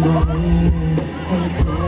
my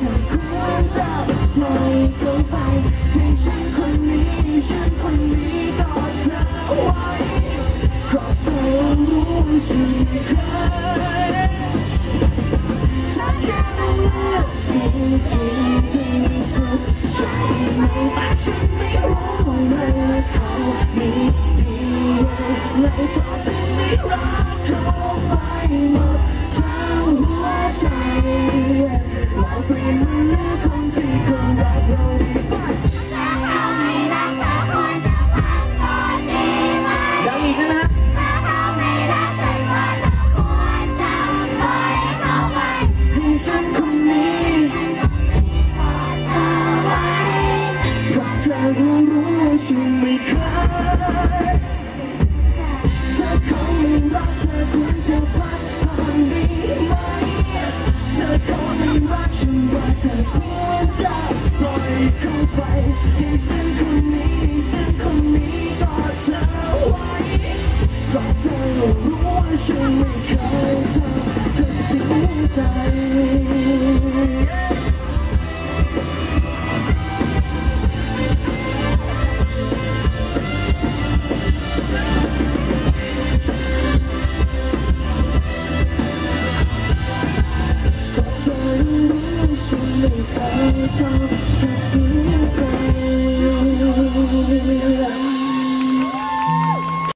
จะควรจะปล่อยเขาไปให้ฉันคนนี้ ฉันคนนี้กอเธอไว้เพเธอรู้ว่าคยถ้าแค่ต้องเลือกสิที่ดีสุดใช่ไหมแต่ฉันไม่รู้เลยเขามีดีเลยเธอจึงไม่รักเขาไป 我回来了空气 เธอควรจะปล่อยเข้าไปให้ฉัน